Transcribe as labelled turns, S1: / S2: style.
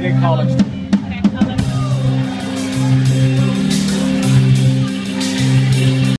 S1: community college.